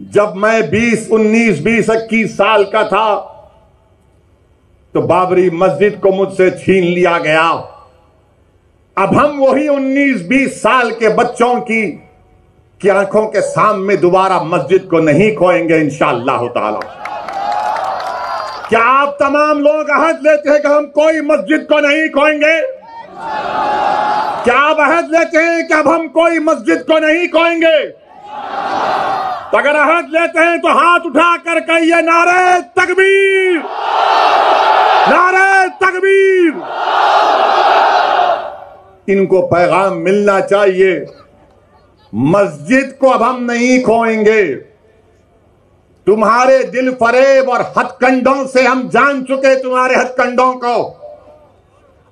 जब मैं 20, 19, 20, 21 साल का था तो बाबरी मस्जिद को मुझसे छीन लिया गया। अब हम वही 19, 20 साल के बच्चों की की आँखों के सामने दोबारा मस्जिद को नहीं खोएँगे इंशाअल्लाह ताला। क्या आप तमाम लोग अहद लेते हैं कि हम कोई मस्जिद को नहीं खोएँगे? क्या आप अहद लेते हैं कि अब हम कोई मस्जिद को नहीं खोएँगे? अगर अहद लेते हैं तो हाथ उठा कर कहिए, नारे तकबीर। नारे तकबीर। इनको पैगाम मिलना चाहिए। मस्जिद को अब हम नहीं खोएँगे। तुम्हारे दिल फरेब और हथकंडों से हम जान चुके तुम्हारे हथकंडों को।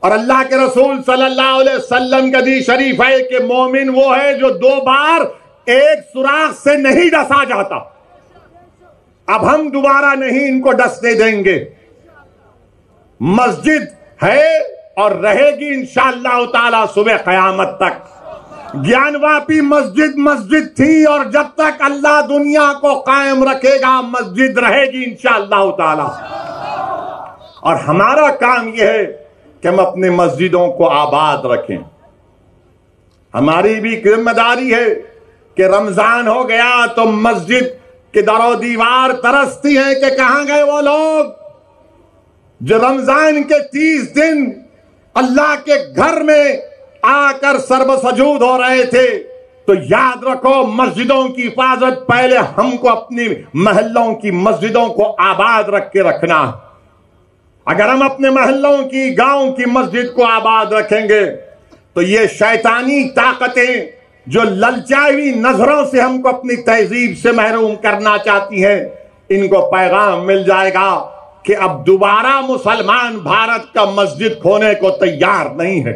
और अल्लाह के रसूल सल्लल्लाहु अलैहि वसल्लम का दी शरीफ है कि मोमिन वो है जो दो बार एक सुराख से नहीं डसा जाता। अब हम दोबारा नहीं इनको डसने देंगे। मस्जिद है और रहेगी इंशाअल्लाह ताला सुबह कयामत तक। ज्ञानवापी मस्जिद मस्जिद थी और जब तक अल्लाह दुनिया को कायम रखेगा, मस्जिद रहेगी इंशाअल्लाह ताला। और हमारा काम यह है कि हम अपने मस्जिदों को आबाद रखें। हमारी भी ज़िम्मेदारी है कि रमज़ान हो गया तो मस्जिद के दरो दीवार तरसती है कि कहाँ गए वो लोग? जो रमज़ान के तीस दिन अल्लाह के घर में आकर सर्वसजूद हो रहे थे तो याद रखो, मस्जिदों की हिफाजत पहले हमको अपनी महल्लों की मस्जिदों को आबाद रख के रखना। अगर हम अपने महल्लों की, गाँव की मस्जिद को आबाद रखेंगे तो ये शैतानी ताकतें जो ललचाई नज़रों से हमको अपनी तहजीब से महरूम करना चाहती है, इनको पैगाम मिल जाएगा कि अब दोबारा मुसलमान भारत का मस्जिद खोने को तैयार नहीं है।